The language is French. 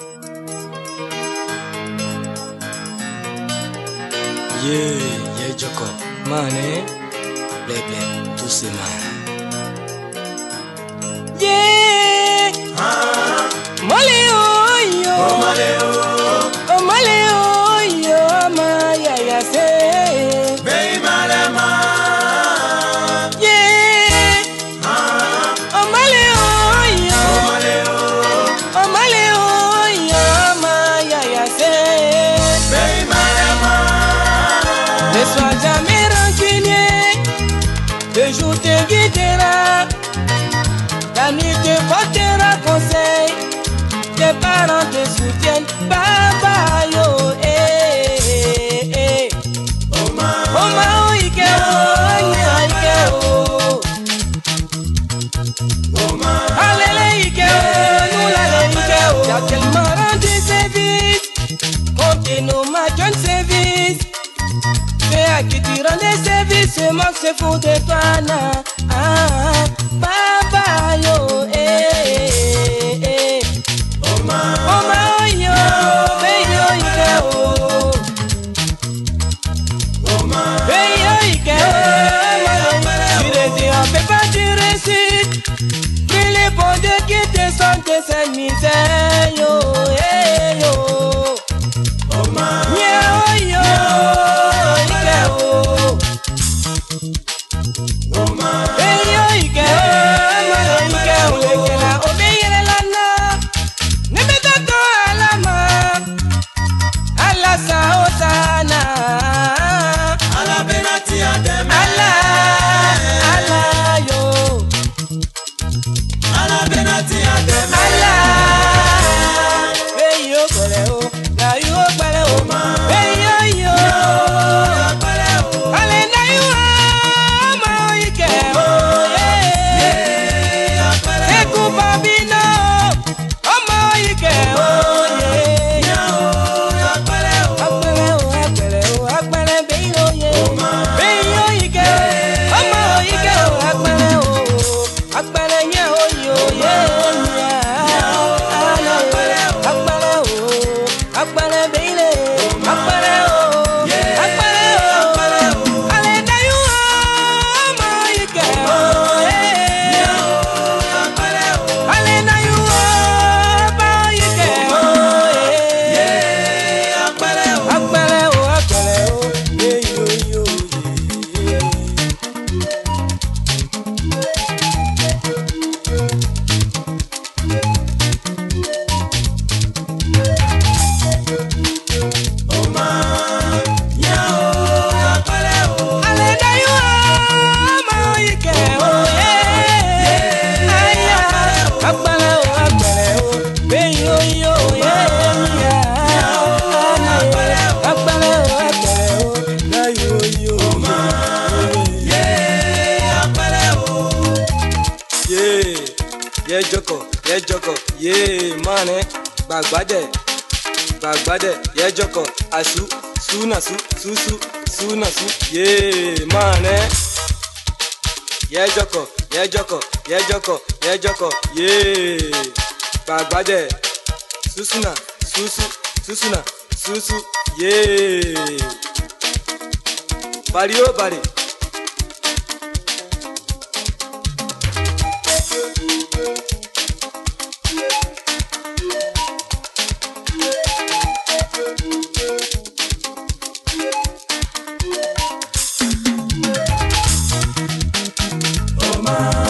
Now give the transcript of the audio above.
Yeah, yeah, Joko. Money, baby, to see mine. portera conseil, tes parents te soutiennent, papa yo, nous service, qui tu des services, de toi, na, ah, ah, ah. gbèsè nìjẹ́. joko ye joko ye mane gbagbade gbagbade ye joko asu suna su susu suna su ye mane ye joko ye joko ye joko ye joko ye gbagbade susuna susu susuna susu ye bari o bari. mama.